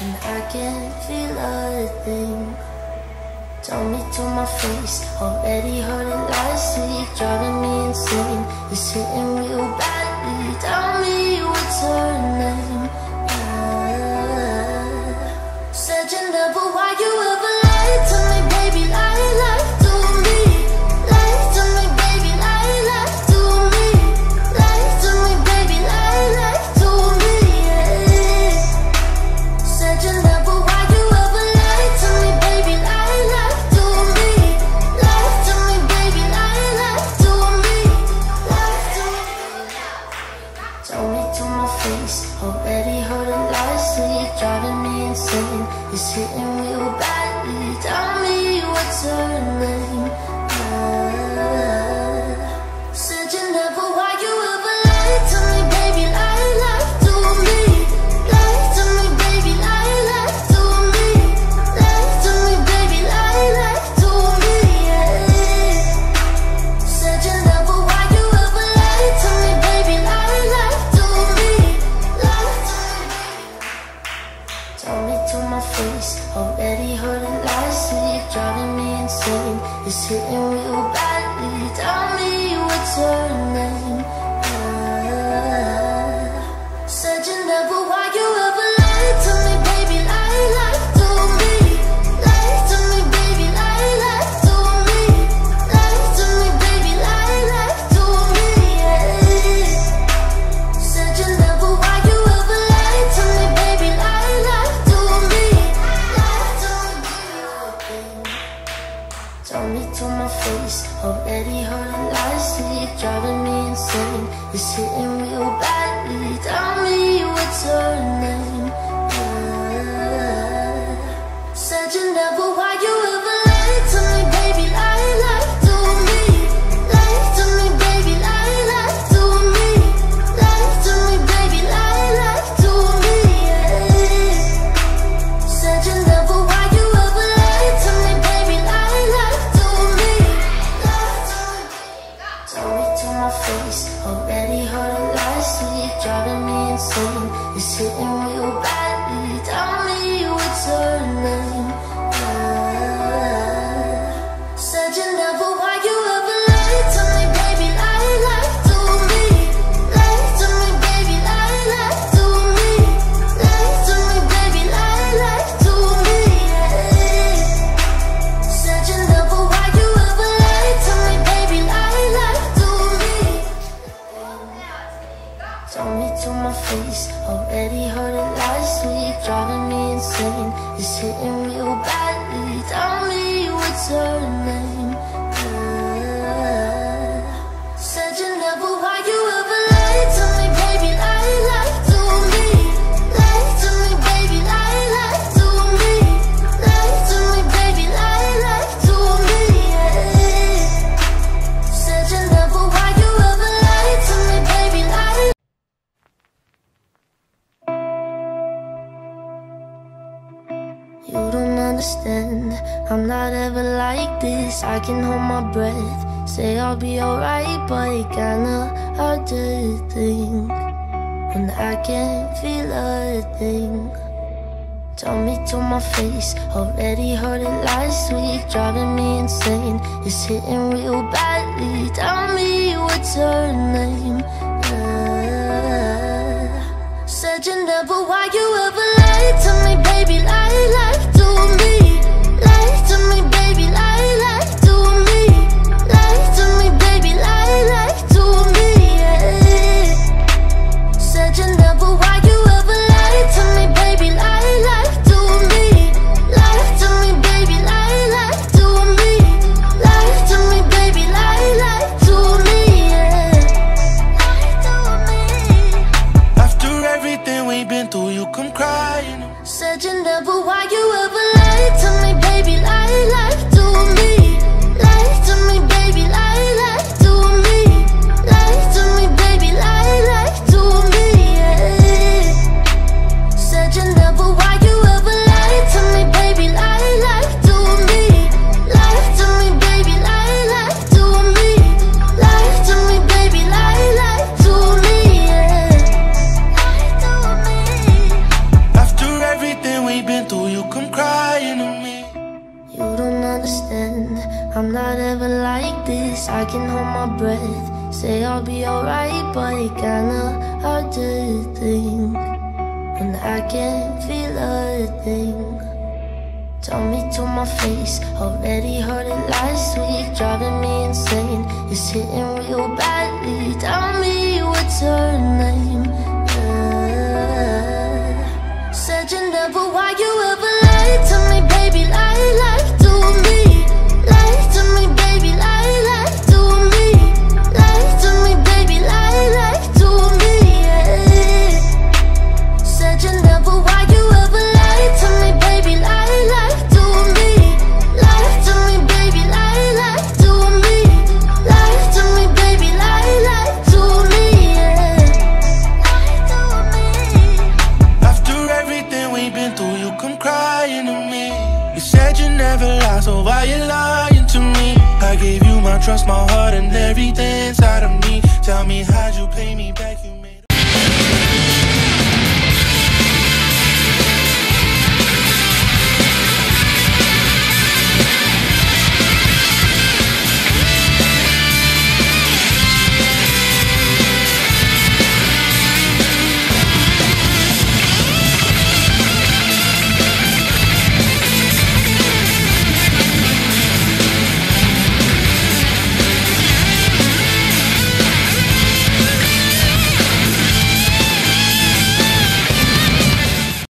and I can't feel a thing. Tell me to my face, already heard it last week, driving me insane. It's hitting real badly. Tell me. me. Tell me to my face, already hurting last sleep, driving me insane. It's hitting real badly. Tell me what's your name. driving me insane. It's hitting real badly. Tell me what's her name. to my face. Already heard it last week. Driving me insane. It's hitting real badly. Tell me what's her name. this, I can hold my breath. Say I'll be alright, but it kinda hard to think when I can't feel a thing. Tell me to my face, already heard it last week, driving me insane. It's hitting real badly. Tell me what's her name. Uh, said you never, why you ever lied to I'm not ever like this. I can hold my breath. Say I'll be alright, but it kinda hard to think. And I can't feel a thing. Tell me to my face, already heard it last week, driving me insane. It's hitting real badly. Tell me what's her name. My heart, and everything inside of me. Tell me how'd you pay me back? You